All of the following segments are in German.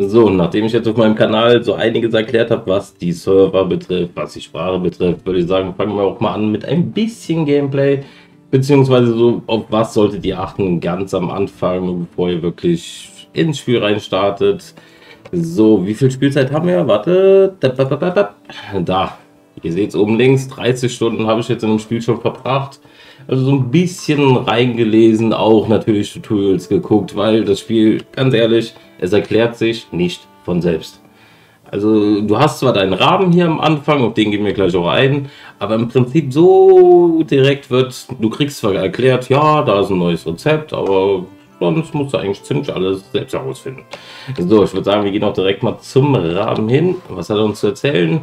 So, nachdem ich jetzt auf meinem Kanal so einiges erklärt habe, was die Server betrifft, was die Sprache betrifft, würde ich sagen, fangen wir auch mal an mit ein bisschen Gameplay. Beziehungsweise so, auf was solltet ihr achten ganz am Anfang, bevor ihr wirklich ins Spiel rein startet. So, wie viel Spielzeit haben wir? Warte. Da. Ihr seht es oben links. 30 Stunden habe ich jetzt in dem Spiel schon verbracht. Also so ein bisschen reingelesen, auch natürlich Tutorials geguckt, weil das Spiel, ganz ehrlich, es erklärt sich nicht von selbst. Also du hast zwar deinen Rahmen hier am Anfang, auf den gehen wir gleich auch ein, aber im Prinzip so direkt wird, du kriegst zwar erklärt, ja, da ist ein neues Rezept, aber sonst musst du eigentlich ziemlich alles selbst herausfinden. So, ich würde sagen, wir gehen auch direkt mal zum Rahmen hin. Was hat er uns zu erzählen?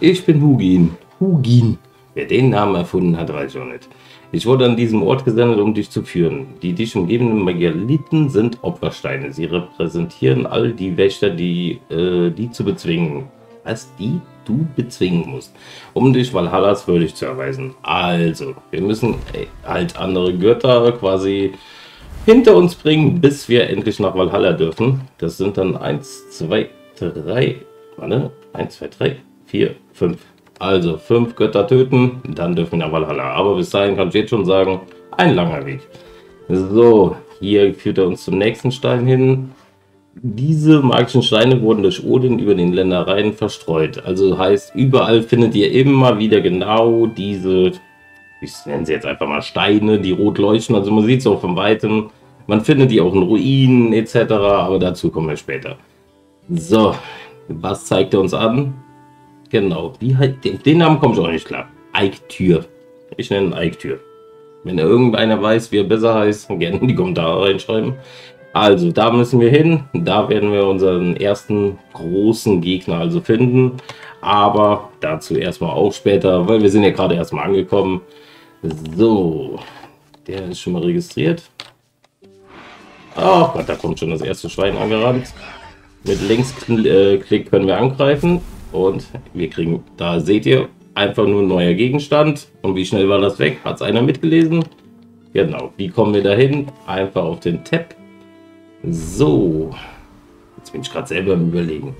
Ich bin Hugin. Hugin. Wer den Namen erfunden hat, weiß ich auch nicht. Ich wurde an diesem Ort gesendet, um dich zu führen. Die dich umgebenden Megaliten sind Opfersteine. Sie repräsentieren all die Wächter, die, äh, die zu bezwingen. Was die du bezwingen musst, um dich Valhallas würdig zu erweisen. Also, wir müssen ey, halt andere Götter quasi hinter uns bringen, bis wir endlich nach Valhalla dürfen. Das sind dann 1, 2, 3, warte, 1, 2, 3, 4, 5. Also fünf Götter töten, dann dürfen wir nach Valhalla. Aber bis dahin kann ich jetzt schon sagen, ein langer Weg. So, hier führt er uns zum nächsten Stein hin. Diese magischen Steine wurden durch Odin über den Ländereien verstreut. Also heißt, überall findet ihr immer wieder genau diese, ich nenne sie jetzt einfach mal Steine, die rot leuchten. Also man sieht es auch von Weitem. Man findet die auch in Ruinen etc. Aber dazu kommen wir später. So, was zeigt er uns an? Genau, halt, den, den Namen komme ich auch nicht klar. Eiktür. Ich nenne ihn Eiktür. Wenn irgendeiner weiß, wie er besser heißt, gerne in die Kommentare reinschreiben. Also, da müssen wir hin. Da werden wir unseren ersten großen Gegner also finden. Aber dazu erstmal auch später, weil wir sind ja gerade erstmal angekommen. So, der ist schon mal registriert. Ach Gott, da kommt schon das erste Schwein angerannt. Mit Linksklick äh, können wir angreifen. Und wir kriegen, da seht ihr, einfach nur ein neuer Gegenstand. Und wie schnell war das weg? Hat es einer mitgelesen? Genau. Wie kommen wir dahin? Einfach auf den Tab. So. Jetzt bin ich gerade selber im Überlegen.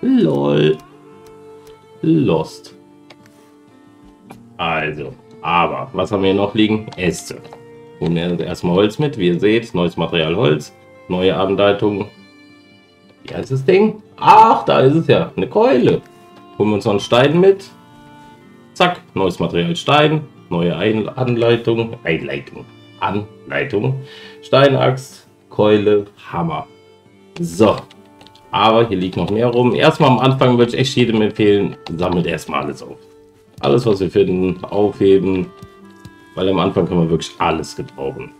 LOL. Lost. Also, aber, was haben wir noch liegen? Äste. Und erstmal Holz mit, wie ihr seht, neues Material Holz, neue Anleitung. Wie heißt das Ding? Ach, da ist es ja. Eine Keule. Holen wir uns noch einen Stein mit. Zack, neues Material Stein. Neue Ein Anleitung. Einleitung. Anleitung. Steinaxt, Keule, Hammer. So. Aber hier liegt noch mehr rum. Erstmal am Anfang würde ich echt jedem empfehlen, sammelt erstmal alles auf. Alles, was wir finden, aufheben. Weil am Anfang kann man wirklich alles gebrauchen.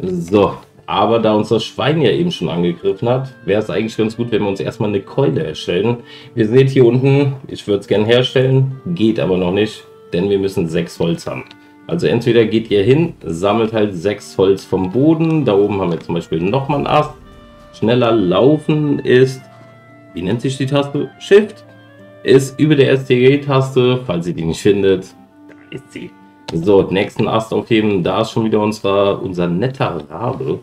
So, aber da uns das Schwein ja eben schon angegriffen hat, wäre es eigentlich ganz gut, wenn wir uns erstmal eine Keule erstellen. Wir sehen hier unten, ich würde es gerne herstellen, geht aber noch nicht, denn wir müssen sechs Holz haben. Also entweder geht ihr hin, sammelt halt sechs Holz vom Boden, da oben haben wir zum Beispiel nochmal einen Ast. Schneller laufen ist, wie nennt sich die Taste? Shift. Ist über der STG-Taste, falls ihr die nicht findet, da ist sie. So, nächsten Ast aufheben, da ist schon wieder unser, unser netter Rabe.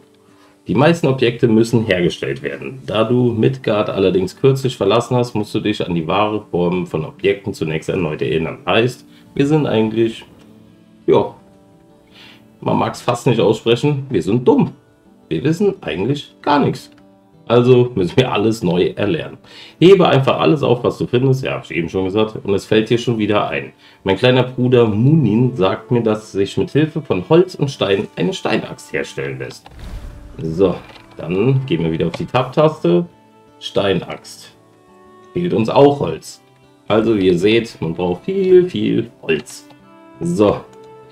Die meisten Objekte müssen hergestellt werden. Da du Midgard allerdings kürzlich verlassen hast, musst du dich an die wahre Form von Objekten zunächst erneut erinnern. Heißt, wir sind eigentlich, ja, man mag es fast nicht aussprechen, wir sind dumm. Wir wissen eigentlich gar nichts. Also müssen wir alles neu erlernen. Hebe einfach alles auf, was du findest. Ja, habe ich eben schon gesagt. Und es fällt dir schon wieder ein. Mein kleiner Bruder Munin sagt mir, dass sich mit Hilfe von Holz und Stein eine Steinaxt herstellen lässt. So, dann gehen wir wieder auf die Tab-Taste. Steinaxt. Fehlt uns auch Holz. Also wie ihr seht, man braucht viel, viel Holz. So,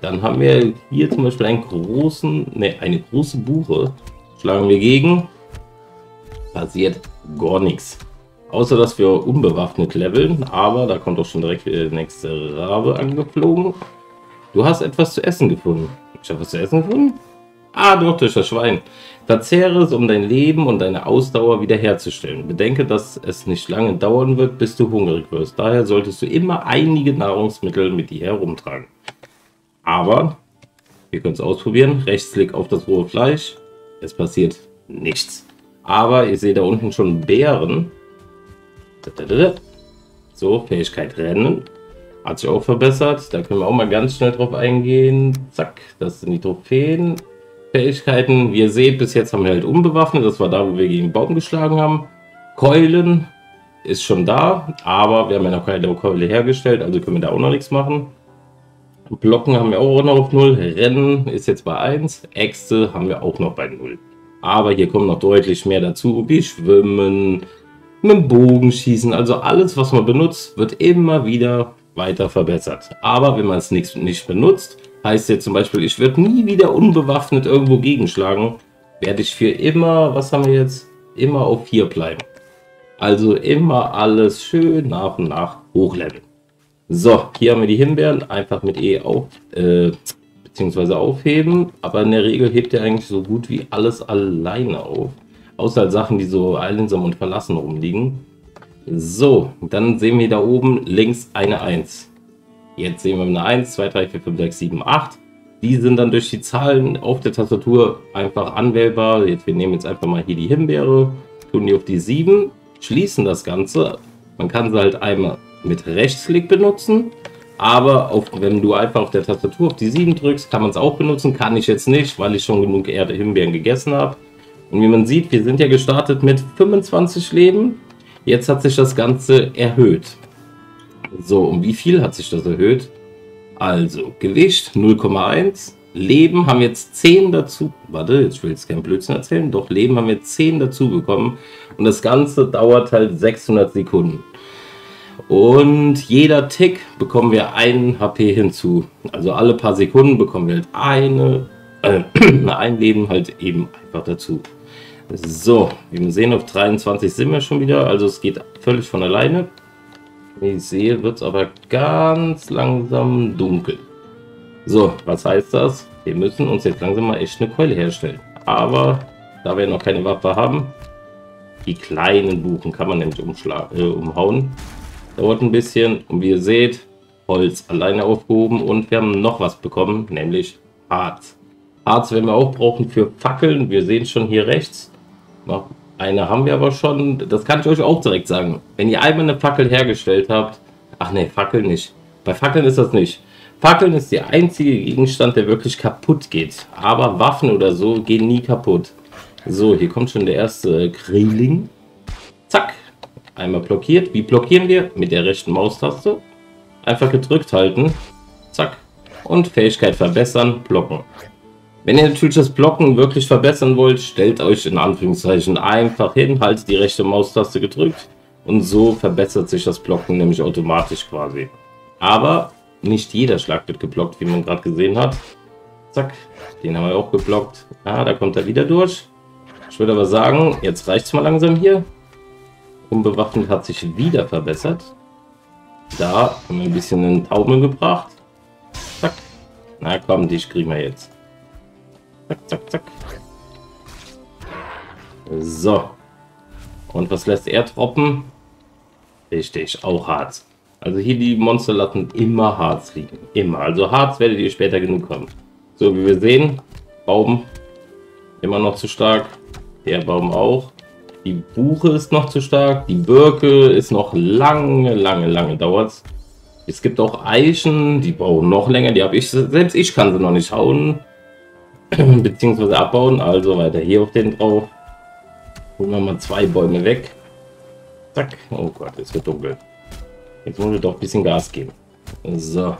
dann haben wir hier zum Beispiel einen großen, ne, eine große Buche. Schlagen wir gegen. Passiert gar nichts. Außer dass wir unbewaffnet leveln, aber da kommt auch schon direkt der nächste Rabe angeflogen. Du hast etwas zu essen gefunden. Ich habe was zu essen gefunden? Ah, doch, das Schwein. Verzehre es, um dein Leben und deine Ausdauer wiederherzustellen. Bedenke, dass es nicht lange dauern wird, bis du hungrig wirst. Daher solltest du immer einige Nahrungsmittel mit dir herumtragen. Aber, wir können es ausprobieren. Rechtsklick auf das rohe Fleisch. Es passiert nichts. Aber ich sehe da unten schon Bären. So, Fähigkeit Rennen. Hat sich auch verbessert. Da können wir auch mal ganz schnell drauf eingehen. Zack, das sind die Trophäen. Fähigkeiten. Wie ihr seht, bis jetzt haben wir halt unbewaffnet. Das war da, wo wir gegen Baum geschlagen haben. Keulen ist schon da, aber wir haben ja noch keine Keule hergestellt, also können wir da auch noch nichts machen. Blocken haben wir auch noch auf 0. Rennen ist jetzt bei 1. Äxte haben wir auch noch bei 0. Aber hier kommt noch deutlich mehr dazu, wie Schwimmen, mit dem Bogen schießen. Also alles, was man benutzt, wird immer wieder weiter verbessert. Aber wenn man es nicht benutzt, heißt jetzt zum Beispiel, ich werde nie wieder unbewaffnet irgendwo gegenschlagen, werde ich für immer, was haben wir jetzt, immer auf 4 bleiben. Also immer alles schön nach und nach hochleveln. So, hier haben wir die Himbeeren einfach mit E auf, äh, beziehungsweise aufheben. Aber in der Regel hebt er eigentlich so gut wie alles alleine auf. Außer halt Sachen, die so einsam und verlassen rumliegen. So, dann sehen wir da oben links eine 1. Jetzt sehen wir eine 1, 2, 3, 4, 5, 6, 7, 8. Die sind dann durch die Zahlen auf der Tastatur einfach anwählbar. Jetzt, wir nehmen jetzt einfach mal hier die Himbeere, tun die auf die 7 schließen das Ganze. Man kann sie halt einmal mit Rechtsklick benutzen, aber auf, wenn du einfach auf der Tastatur auf die 7 drückst, kann man es auch benutzen. Kann ich jetzt nicht, weil ich schon genug Erde Himbeeren gegessen habe. Und wie man sieht, wir sind ja gestartet mit 25 Leben. Jetzt hat sich das Ganze erhöht. So, um wie viel hat sich das erhöht? Also, Gewicht 0,1. Leben haben jetzt 10 dazu. Warte, jetzt will ich kein Blödsinn erzählen. Doch, Leben haben wir 10 dazu bekommen. Und das Ganze dauert halt 600 Sekunden. Und jeder Tick bekommen wir einen HP hinzu. Also alle paar Sekunden bekommen wir halt eine, äh, ein Leben halt eben einfach dazu. So, wie wir sehen, auf 23 sind wir schon wieder. Also es geht völlig von alleine. Wie ich sehe, wird es aber ganz langsam dunkel. So, was heißt das? Wir müssen uns jetzt langsam mal echt eine Keule herstellen. Aber da wir noch keine Waffe haben, die kleinen Buchen kann man nämlich äh, umhauen. Dauert ein bisschen und wie ihr seht, Holz alleine aufgehoben und wir haben noch was bekommen, nämlich Harz. Harz werden wir auch brauchen für Fackeln. Wir sehen schon hier rechts. Eine haben wir aber schon. Das kann ich euch auch direkt sagen. Wenn ihr einmal eine Fackel hergestellt habt, ach ne, Fackel nicht. Bei Fackeln ist das nicht. Fackeln ist der einzige Gegenstand, der wirklich kaputt geht. Aber Waffen oder so gehen nie kaputt. So, hier kommt schon der erste Grilling. Zack. Einmal blockiert. Wie blockieren wir? Mit der rechten Maustaste. Einfach gedrückt halten. Zack. Und Fähigkeit verbessern, blocken. Wenn ihr natürlich das Blocken wirklich verbessern wollt, stellt euch in Anführungszeichen einfach hin, haltet die rechte Maustaste gedrückt und so verbessert sich das Blocken nämlich automatisch quasi. Aber nicht jeder Schlag wird geblockt, wie man gerade gesehen hat. Zack, den haben wir auch geblockt. Ah, da kommt er wieder durch. Ich würde aber sagen, jetzt reicht es mal langsam hier. Unbewaffnet hat sich wieder verbessert. Da haben wir ein bisschen einen Taumel gebracht. Zack. Na komm, dich kriegen wir jetzt. Zack, zack, zack. So. Und was lässt er troppen? Richtig, auch Harz. Also hier die Monster lassen immer Harz liegen. Immer. Also Harz werdet ihr später genug haben. So wie wir sehen, Baum immer noch zu stark. Der Baum auch. Die Buche ist noch zu stark. Die Birke ist noch lange, lange, lange dauert. Es gibt auch Eichen, die brauchen noch länger. Die habe ich, selbst ich kann sie noch nicht hauen. Beziehungsweise abbauen. Also weiter hier auf den drauf. Holen wir mal zwei Bäume weg. Zack. Oh Gott, es wird dunkel. Jetzt wollen wir doch ein bisschen Gas geben. So.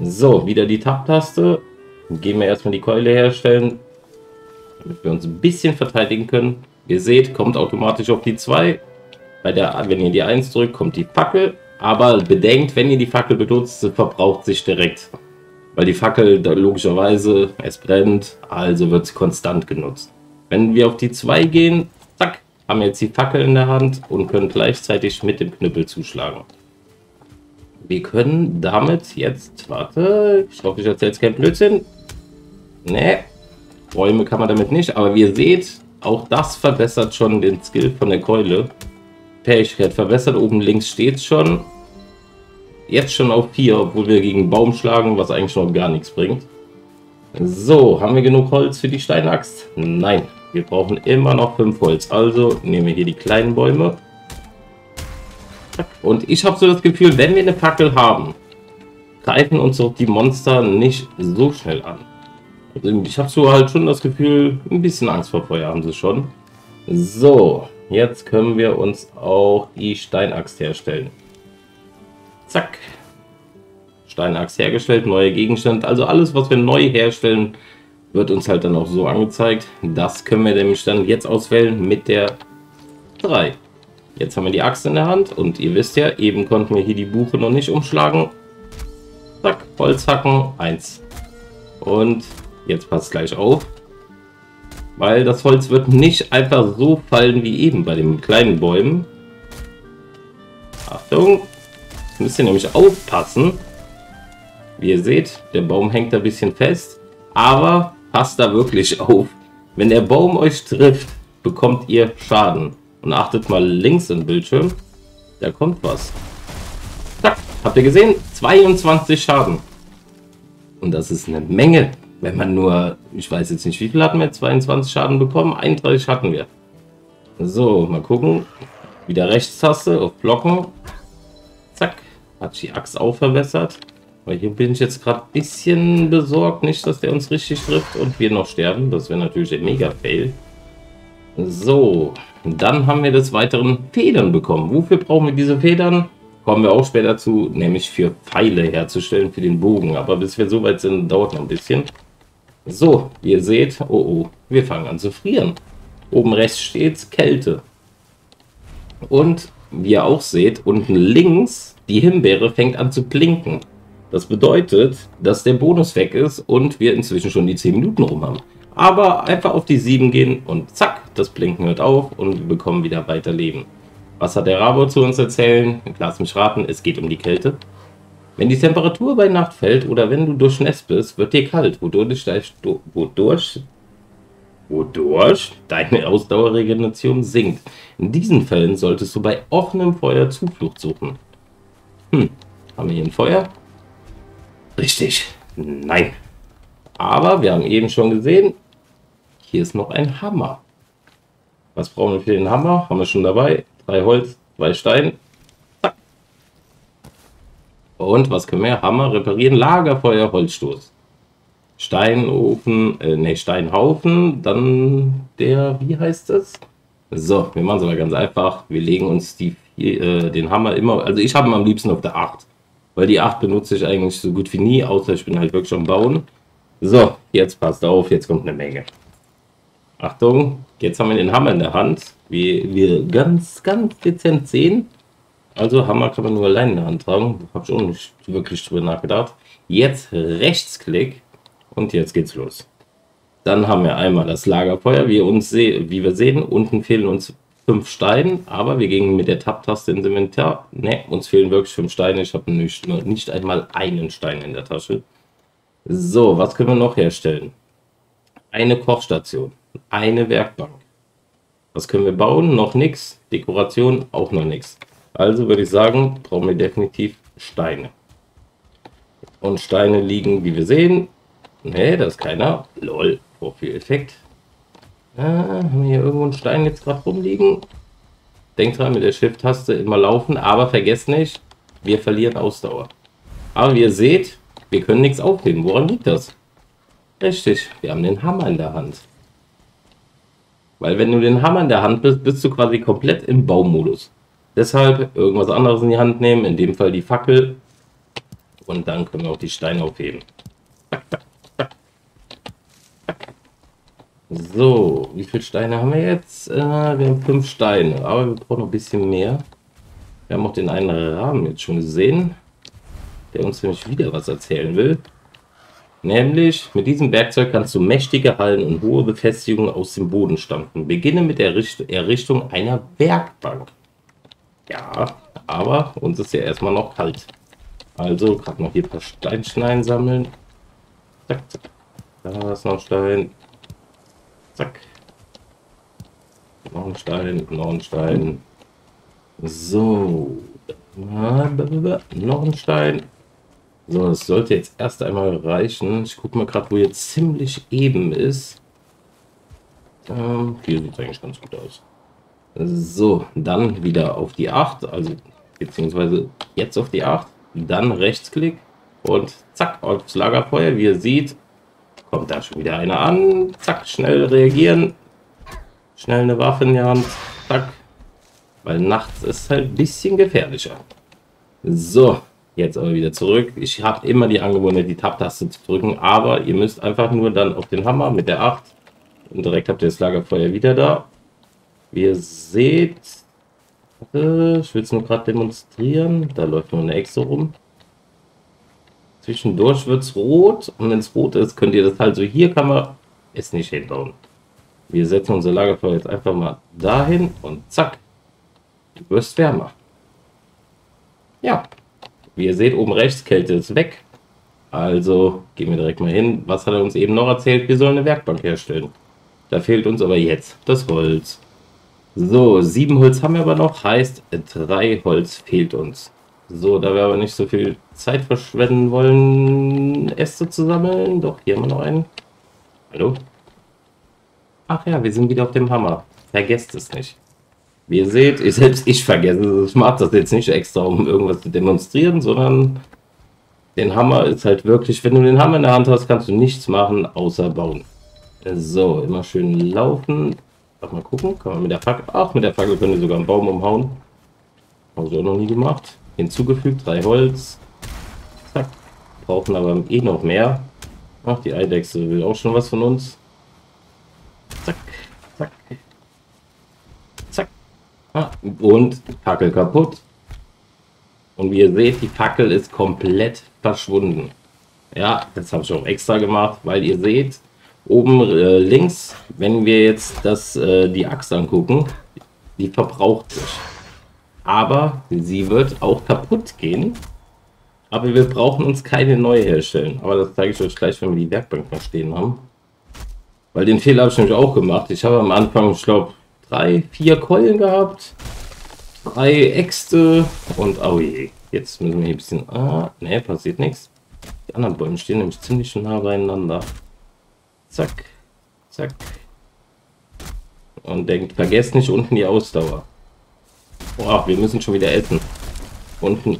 So, wieder die Tab-Taste. Gehen wir erstmal die Keule herstellen, damit wir uns ein bisschen verteidigen können. Ihr seht, kommt automatisch auf die 2. Bei der, wenn ihr die 1 drückt, kommt die Fackel. Aber bedenkt, wenn ihr die Fackel benutzt, verbraucht sich direkt. Weil die Fackel logischerweise, es brennt, also wird sie konstant genutzt. Wenn wir auf die 2 gehen, zack, haben jetzt die Fackel in der Hand und können gleichzeitig mit dem Knüppel zuschlagen. Wir können damit jetzt, warte, ich hoffe, ich erzähle jetzt kein Blödsinn. Ne, Räume kann man damit nicht, aber wie ihr seht, auch das verbessert schon den Skill von der Keule. Fähigkeit verbessert, oben links steht es schon. Jetzt schon auf 4, obwohl wir gegen Baum schlagen, was eigentlich noch gar nichts bringt. So, haben wir genug Holz für die Steinaxt? Nein, Wir brauchen immer noch fünf Holz. Also nehmen wir hier die kleinen Bäume. Und ich habe so das Gefühl, wenn wir eine Fackel haben, greifen uns auch die Monster nicht so schnell an. Also ich habe so halt schon das Gefühl, ein bisschen Angst vor Feuer haben sie schon. So, jetzt können wir uns auch die Steinaxt herstellen. Zack. Steinaxt hergestellt, neue Gegenstand. Also alles, was wir neu herstellen, wird uns halt dann auch so angezeigt. Das können wir nämlich dann jetzt auswählen mit der 3. Jetzt haben wir die Axt in der Hand und ihr wisst ja, eben konnten wir hier die Buche noch nicht umschlagen. Zack, Holz hacken, 1. Und jetzt passt gleich auf, weil das Holz wird nicht einfach so fallen wie eben bei den kleinen Bäumen. Achtung, jetzt müsst ihr nämlich aufpassen. Wie ihr seht, der Baum hängt ein bisschen fest, aber passt da wirklich auf. Wenn der Baum euch trifft, bekommt ihr Schaden. Und achtet mal links im Bildschirm, da kommt was. Zack, habt ihr gesehen? 22 Schaden. Und das ist eine Menge, wenn man nur, ich weiß jetzt nicht, wie viel hatten wir? 22 Schaden bekommen? 31 hatten wir. So, mal gucken. Wieder Rechtstaste auf Blocken. Hat die Axt auch verbessert. Weil hier bin ich jetzt gerade ein bisschen besorgt, nicht, dass der uns richtig trifft und wir noch sterben. Das wäre natürlich ein Mega-Fail. So, dann haben wir des Weiteren Federn bekommen. Wofür brauchen wir diese Federn? Kommen wir auch später zu, nämlich für Pfeile herzustellen für den Bogen. Aber bis wir soweit sind, dauert noch ein bisschen. So, ihr seht, oh oh, wir fangen an zu frieren. Oben rechts steht Kälte. Und wie ihr auch seht, unten links, die Himbeere fängt an zu blinken. Das bedeutet, dass der Bonus weg ist und wir inzwischen schon die 10 Minuten rum haben. Aber einfach auf die 7 gehen und zack, das Blinken hört auf und wir bekommen wieder weiter Leben. Was hat der Rabo zu uns erzählen? Lass mich raten, es geht um die Kälte. Wenn die Temperatur bei Nacht fällt oder wenn du durchnässt bist, wird dir kalt, wodurch, wodurch, wodurch deine Ausdauerregeneration sinkt. In diesen Fällen solltest du bei offenem Feuer Zuflucht suchen. Hm, haben wir hier ein Feuer? Richtig. Nein. Aber wir haben eben schon gesehen, hier ist noch ein Hammer. Was brauchen wir für den Hammer? Haben wir schon dabei. Drei Holz, zwei Steine. Zack. Und was können wir? Hammer reparieren, Lagerfeuer, Holzstoß. Steinofen, äh, ne, Steinhaufen, dann der, wie heißt das? So, wir machen es aber ganz einfach. Wir legen uns die, den Hammer immer, also ich habe ihn am liebsten auf der 8. Weil die 8 benutze ich eigentlich so gut wie nie, außer ich bin halt wirklich am Bauen. So, jetzt passt auf, jetzt kommt eine Menge. Achtung, jetzt haben wir den Hammer in der Hand, wie wir ganz, ganz dezent sehen. Also Hammer kann man nur allein in der Hand tragen, habe ich auch nicht wirklich drüber nachgedacht. Jetzt Rechtsklick und jetzt geht's los. Dann haben wir einmal das Lagerfeuer, wie, uns wie wir sehen, unten fehlen uns fünf Steine, aber wir gingen mit der Tab-Taste ins Inventar. Ne, uns fehlen wirklich fünf Steine. Ich habe nicht, nicht einmal einen Stein in der Tasche. So, was können wir noch herstellen? Eine Kochstation, eine Werkbank. Was können wir bauen? Noch nichts. Dekoration auch noch nichts. Also würde ich sagen, brauchen wir definitiv Steine. Und Steine liegen, wie wir sehen. Ne, da ist keiner. Lol, Profileffekt. Ah, haben wir hier irgendwo einen Stein jetzt gerade rumliegen? Denkt dran, mit der Shift-Taste immer laufen, aber vergesst nicht, wir verlieren Ausdauer. Aber wie ihr seht, wir können nichts aufheben. Woran liegt das? Richtig, wir haben den Hammer in der Hand. Weil wenn du den Hammer in der Hand bist, bist du quasi komplett im Baumodus. Deshalb irgendwas anderes in die Hand nehmen, in dem Fall die Fackel. Und dann können wir auch die Steine aufheben. So, wie viele Steine haben wir jetzt? Äh, wir haben fünf Steine, aber wir brauchen noch ein bisschen mehr. Wir haben auch den einen Rahmen jetzt schon gesehen, der uns nämlich wieder was erzählen will. Nämlich, mit diesem Werkzeug kannst du mächtige Hallen und hohe Befestigungen aus dem Boden stampfen. Beginne mit der Errichtung einer Werkbank. Ja, aber uns ist ja erstmal noch kalt. Also gerade noch hier ein paar Steinschneiden sammeln. Zack, zack. Da ist noch Stein. Zack. Noch ein Stein, noch ein Stein. So. Noch ein Stein. So, das sollte jetzt erst einmal reichen. Ich gucke mal gerade, wo jetzt ziemlich eben ist. Ähm, hier sieht es eigentlich ganz gut aus. So, dann wieder auf die 8, also beziehungsweise jetzt auf die 8, dann Rechtsklick und zack, aufs Lagerfeuer. Wie ihr seht, kommt da schon wieder einer an. Zack, schnell reagieren. Schnell eine Waffe in die Hand. Zack. Weil nachts ist halt ein bisschen gefährlicher. So, jetzt aber wieder zurück. Ich habe immer die Angewohnheit, die Tab-Taste zu drücken, aber ihr müsst einfach nur dann auf den Hammer mit der 8 und direkt habt ihr das Lagerfeuer wieder da. Wie ihr seht, ich will es nur gerade demonstrieren. Da läuft nur eine Echse rum. Zwischendurch wird es rot und wenn es rot ist, könnt ihr das halt so, hier kann man es nicht hinbauen. Wir setzen unser Lagerfeuer jetzt einfach mal dahin und zack, du wirst wärmer. Ja, wie ihr seht, oben rechts, Kälte ist weg. Also gehen wir direkt mal hin. Was hat er uns eben noch erzählt? Wir sollen eine Werkbank herstellen. Da fehlt uns aber jetzt das Holz. So, sieben Holz haben wir aber noch, heißt drei Holz fehlt uns. So, da wir aber nicht so viel Zeit verschwenden wollen, Äste zu sammeln. Doch, hier haben wir noch einen. Hallo? Ach ja, wir sind wieder auf dem Hammer. Vergesst es nicht. Wie ihr seht, ich, selbst ich vergesse es. Ich mache das jetzt nicht extra, um irgendwas zu demonstrieren, sondern den Hammer ist halt wirklich, wenn du den Hammer in der Hand hast, kannst du nichts machen, außer bauen. So, immer schön laufen. Mal gucken, kann man mit der Fackel, ach, mit der Fackel können wir sogar einen Baum umhauen. Haben wir auch noch nie gemacht hinzugefügt, drei Holz. Zack. Brauchen aber eh noch mehr. Ach, die Eidechse will auch schon was von uns. Zack, zack. Zack. Ah, und Fackel kaputt. Und wie ihr seht, die Fackel ist komplett verschwunden. Ja, das habe ich auch extra gemacht, weil ihr seht, oben äh, links, wenn wir jetzt das, äh, die Axt angucken, die verbraucht sich. Aber sie wird auch kaputt gehen. Aber wir brauchen uns keine neue herstellen. Aber das zeige ich euch gleich, wenn wir die Werkbank noch stehen haben. Weil den Fehler habe ich nämlich auch gemacht. Ich habe am Anfang, ich glaube, drei, vier Keulen gehabt. Drei Äxte. Und oh je, jetzt müssen wir hier ein bisschen... Ah, ne, passiert nichts. Die anderen Bäume stehen nämlich ziemlich nah beieinander. Zack, zack. Und denkt, vergesst nicht unten die Ausdauer. Boah, wir müssen schon wieder essen. Unten.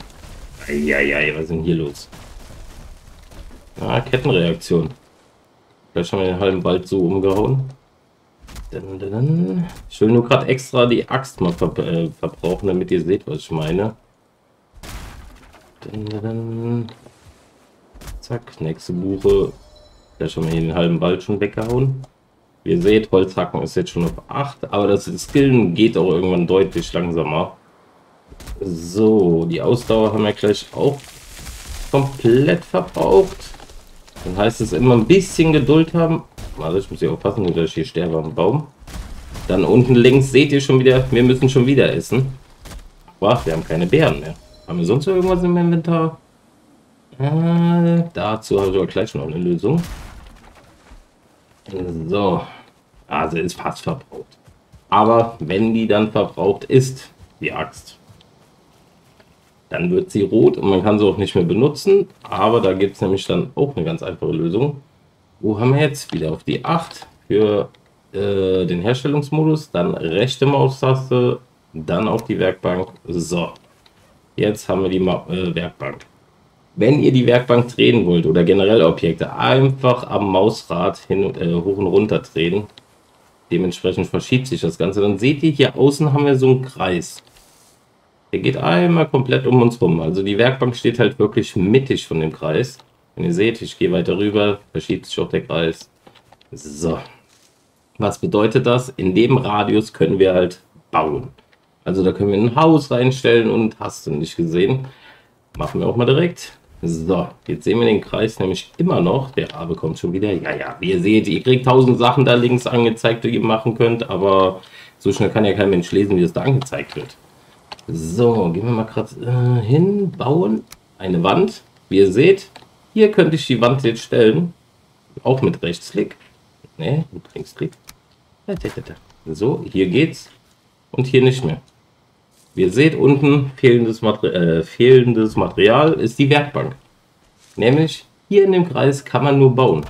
Eieiei, was ist denn hier los? Ah, Kettenreaktion. Vielleicht haben wir den halben Wald so umgehauen. Dann, dann, dann. Ich will nur gerade extra die Axt mal ver äh, verbrauchen, damit ihr seht, was ich meine. Zack, nächste Buche. Vielleicht haben wir hier den halben Wald schon weggehauen. Wie ihr seht, Holzhacken ist jetzt schon auf 8, aber das Skillen geht auch irgendwann deutlich langsamer. So, die Ausdauer haben wir gleich auch komplett verbraucht. Dann heißt es immer ein bisschen Geduld haben. Also ich muss hier aufpassen, dass ich hier sterbe am Baum. Dann unten links seht ihr schon wieder, wir müssen schon wieder essen. Aber wir haben keine Beeren mehr. Haben wir sonst irgendwas im Inventar? Äh, dazu habe ich gleich noch eine Lösung. So. Also ist fast verbraucht. Aber wenn die dann verbraucht ist, die Axt, dann wird sie rot und man kann sie auch nicht mehr benutzen. Aber da gibt es nämlich dann auch eine ganz einfache Lösung. Wo haben wir jetzt? Wieder auf die 8 für äh, den Herstellungsmodus. Dann rechte Maustaste, dann auf die Werkbank. So, jetzt haben wir die Ma äh, Werkbank. Wenn ihr die Werkbank drehen wollt oder generell Objekte, einfach am Mausrad hin und, äh, hoch und runter drehen. Dementsprechend verschiebt sich das Ganze. Dann seht ihr, hier außen haben wir so einen Kreis. Der geht einmal komplett um uns rum. Also die Werkbank steht halt wirklich mittig von dem Kreis. Wenn ihr seht, ich gehe weiter rüber, verschiebt sich auch der Kreis. So. Was bedeutet das? In dem Radius können wir halt bauen. Also da können wir ein Haus reinstellen und hast du nicht gesehen. Machen wir auch mal direkt. So, jetzt sehen wir den Kreis nämlich immer noch. Der A bekommt schon wieder. Ja, ja, wie ihr seht, ihr kriegt tausend Sachen da links angezeigt, die ihr machen könnt, aber so schnell kann ja kein Mensch lesen, wie das da angezeigt wird. So, gehen wir mal gerade äh, hin, bauen eine Wand. Wie ihr seht, hier könnte ich die Wand jetzt stellen. Auch mit Rechtsklick. Ne, mit Linksklick. So, hier geht's. Und hier nicht mehr. Wie ihr seht, unten fehlendes, Mater äh, fehlendes Material ist die Werkbank. Nämlich hier in dem Kreis kann man nur bauen.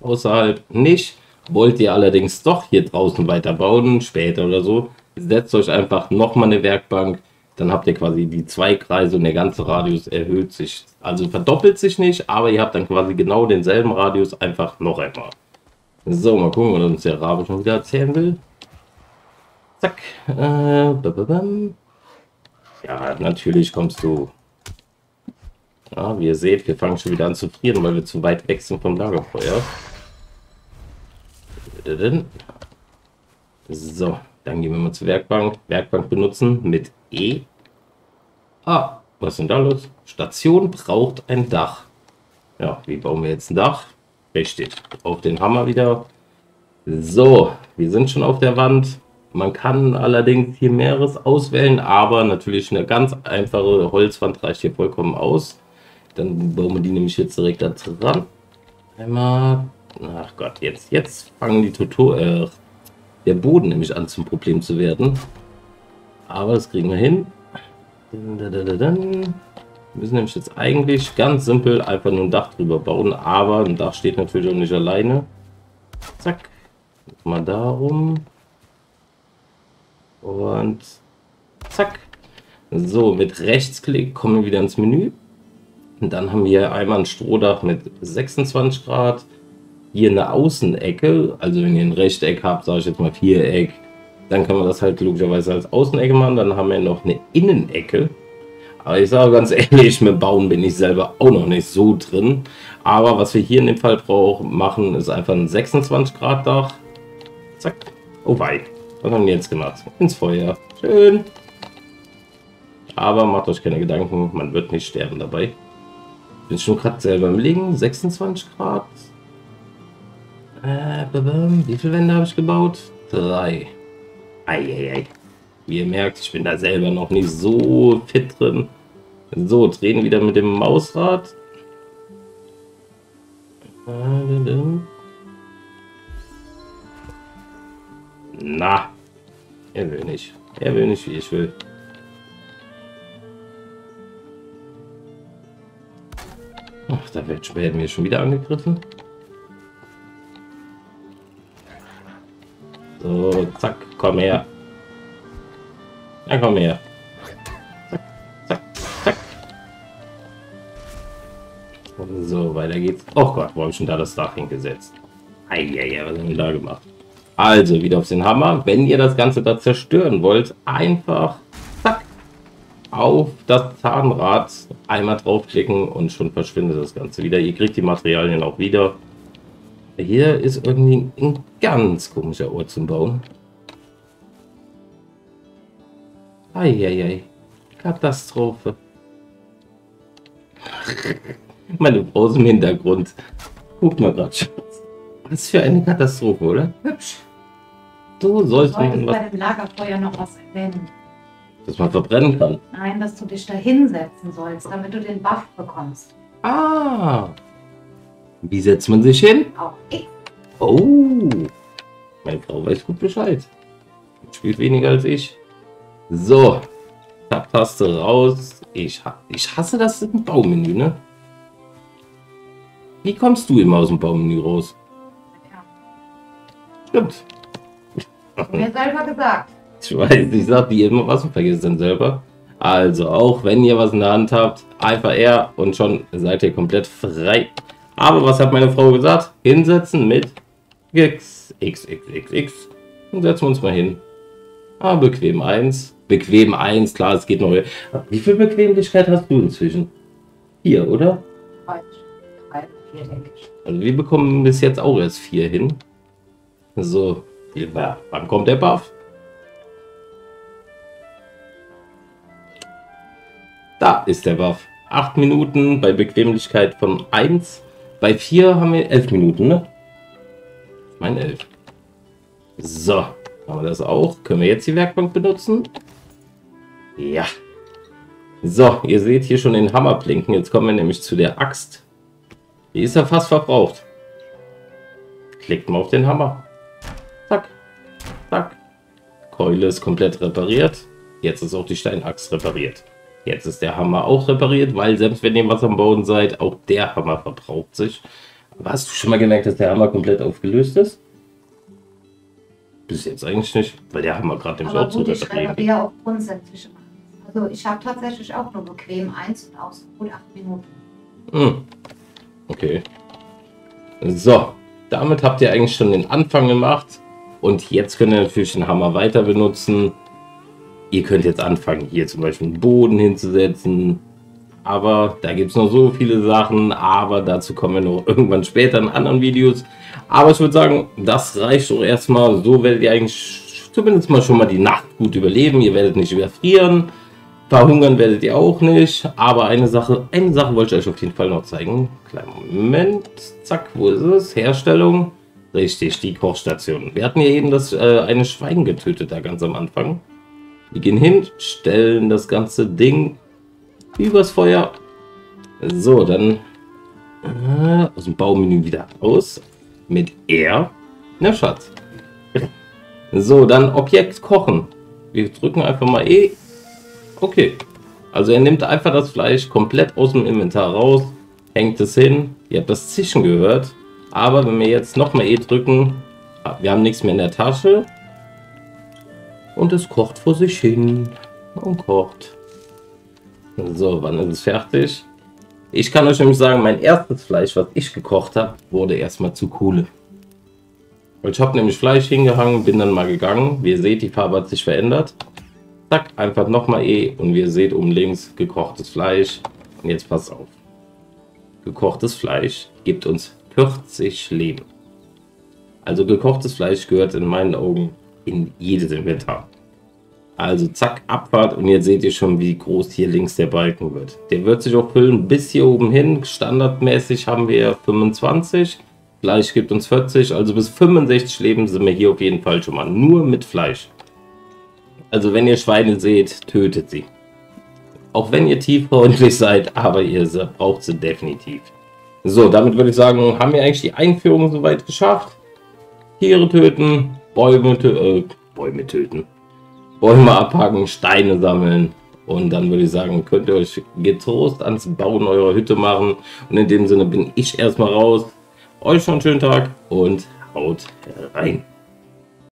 Außerhalb nicht. Wollt ihr allerdings doch hier draußen weiter bauen, später oder so, setzt euch einfach nochmal eine Werkbank, dann habt ihr quasi die zwei Kreise und der ganze Radius erhöht sich. Also verdoppelt sich nicht, aber ihr habt dann quasi genau denselben Radius einfach noch einmal. So, mal gucken, was uns der Rabe schon wieder erzählen will. Zack. Äh, ja, natürlich kommst du. Ja, wie ihr seht, wir fangen schon wieder an zu frieren, weil wir zu weit weg sind vom Lagerfeuer. So, dann gehen wir mal zur Werkbank. Werkbank benutzen mit E. Ah, was ist denn da los? Station braucht ein Dach. Ja, wie bauen wir jetzt ein Dach? Richtig, auf den Hammer wieder. So, wir sind schon auf der Wand. Man kann allerdings hier mehreres auswählen, aber natürlich eine ganz einfache Holzwand reicht hier vollkommen aus. Dann bauen wir die nämlich jetzt direkt da dran. Einmal. Ach Gott, jetzt, jetzt fangen die Tutor äh, der Boden nämlich an zum Problem zu werden. Aber das kriegen wir hin. Wir müssen nämlich jetzt eigentlich ganz simpel einfach nur ein Dach drüber bauen, aber ein Dach steht natürlich auch nicht alleine. Zack. Mal darum. Und zack. So, mit Rechtsklick kommen wir wieder ins Menü. Und dann haben wir einmal ein Strohdach mit 26 Grad. Hier eine Außenecke. Also wenn ihr ein Rechteck habt, sage ich jetzt mal Viereck. Dann kann man das halt logischerweise als Außenecke machen. Dann haben wir noch eine Innenecke. Aber ich sage ganz ehrlich, mit Bauen bin ich selber auch noch nicht so drin. Aber was wir hier in dem Fall brauchen, machen, ist einfach ein 26 Grad Dach. Zack. Oh wei. Was haben wir jetzt gemacht? Ins Feuer. Schön. Aber macht euch keine Gedanken, man wird nicht sterben dabei. Bin schon gerade selber im Liegen. 26 Grad. Äh, wie viele Wände habe ich gebaut? Drei. Eieiei. Wie ihr merkt, ich bin da selber noch nicht so fit drin. So, drehen wieder mit dem Mausrad. Na, er will nicht. Er will nicht, wie ich will. Ach, da wird werden wir schon wieder angegriffen. So, zack, komm her. Ja, komm her. So, weiter geht's. Oh Gott, wo habe ich schon da das Dach hingesetzt? Eieiei, was haben wir da gemacht? Also, wieder auf den Hammer. Wenn ihr das Ganze da zerstören wollt, einfach zack, auf das Zahnrad einmal draufklicken und schon verschwindet das Ganze wieder. Ihr kriegt die Materialien auch wieder. Hier ist irgendwie ein ganz komischer Ort zum Bauen. Eieiei. Katastrophe. Meine Frau im Hintergrund. Guck mal gerade, Was für eine Katastrophe, oder? Hübsch. Du sollst du man bei dem Lagerfeuer noch was erwähnen. Dass man verbrennen kann. Nein, dass du dich da hinsetzen sollst, damit du den Buff bekommst. Ah. Wie setzt man sich hin? Auf X. Oh. Meine Frau weiß gut Bescheid. Spielt weniger als ich. So. Tab-Taste raus. Ich, ich hasse das im Baumenü, ne? Wie kommst du immer aus dem Baumenü raus? Ja. Stimmt. Mir selber gesagt. Ich weiß, ich sag dir immer was und vergiss dann selber. Also, auch wenn ihr was in der Hand habt, einfach R und schon seid ihr komplett frei. Aber was hat meine Frau gesagt? Hinsetzen mit X, X, X, X, X. Und setzen wir uns mal hin. Ah, bequem 1. Bequem 1, klar, es geht noch. Wie viel Bequemlichkeit hast du inzwischen? Hier, oder? Drei, vier, denke ich. Also wir bekommen bis jetzt auch erst vier hin. So, ja, wann kommt der Buff? Da ist der Buff. 8 Minuten bei Bequemlichkeit von 1. Bei 4 haben wir 11 Minuten, ne? Ich meine 11. So, haben wir das auch. Können wir jetzt die Werkbank benutzen? Ja. So, ihr seht hier schon den Hammer blinken. Jetzt kommen wir nämlich zu der Axt. Die ist ja fast verbraucht. Klickt mal auf den Hammer. Zack. Keule ist komplett repariert. Jetzt ist auch die Steinaxt repariert. Jetzt ist der Hammer auch repariert, weil selbst wenn ihr was am Boden seid, auch der Hammer verbraucht sich. Aber hast du schon mal gemerkt, dass der Hammer komplett aufgelöst ist? Bis jetzt eigentlich nicht, weil der wir gerade nämlich Aber auch zu reparieren. repariere auch grundsätzlich. Also ich habe tatsächlich auch nur bequem eins und aus gut acht Minuten. Hm. Okay. So, damit habt ihr eigentlich schon den Anfang gemacht. Und jetzt könnt ihr natürlich den Hammer weiter benutzen. Ihr könnt jetzt anfangen, hier zum Beispiel einen Boden hinzusetzen. Aber da gibt es noch so viele Sachen. Aber dazu kommen wir noch irgendwann später in anderen Videos. Aber ich würde sagen, das reicht doch erstmal. So werdet ihr eigentlich zumindest mal schon mal die Nacht gut überleben. Ihr werdet nicht überfrieren. Verhungern werdet ihr auch nicht. Aber eine Sache, eine Sache wollte ich euch auf jeden Fall noch zeigen. Kleinen Moment. Zack, wo ist es? Herstellung. Richtig, die Kochstation. Wir hatten ja eben das äh, eine Schwein getötet da ganz am Anfang. Wir gehen hin, stellen das ganze Ding übers Feuer. So, dann äh, aus dem Baumenü wieder aus. Mit R. Na, Schatz. So, dann Objekt kochen. Wir drücken einfach mal E. Okay. Also er nimmt einfach das Fleisch komplett aus dem Inventar raus, hängt es hin. Ihr habt das Zischen gehört. Aber wenn wir jetzt nochmal E drücken, ah, wir haben nichts mehr in der Tasche. Und es kocht vor sich hin. Und kocht. So, wann ist es fertig? Ich kann euch nämlich sagen, mein erstes Fleisch, was ich gekocht habe, wurde erstmal zu Kohle. Ich habe nämlich Fleisch hingehangen, bin dann mal gegangen. Wie ihr seht, die Farbe hat sich verändert. Zack, einfach nochmal E und wie ihr seht oben links gekochtes Fleisch. Und jetzt passt auf. Gekochtes Fleisch gibt uns 40 Leben. Also gekochtes Fleisch gehört in meinen Augen in jedes Inventar. Also zack, Abfahrt und jetzt seht ihr schon, wie groß hier links der Balken wird. Der wird sich auch füllen bis hier oben hin. Standardmäßig haben wir 25. Fleisch gibt uns 40, also bis 65 Leben sind wir hier auf jeden Fall schon mal. Nur mit Fleisch. Also wenn ihr Schweine seht, tötet sie. Auch wenn ihr tieffreundlich seid, aber ihr braucht sie definitiv. So, damit würde ich sagen, haben wir eigentlich die Einführung soweit geschafft. Tiere töten, Bäume, tö äh, Bäume töten. Bäume abhacken, Steine sammeln. Und dann würde ich sagen, könnt ihr euch getrost ans Bauen eurer Hütte machen. Und in dem Sinne bin ich erstmal raus. Euch schon einen schönen Tag und haut rein.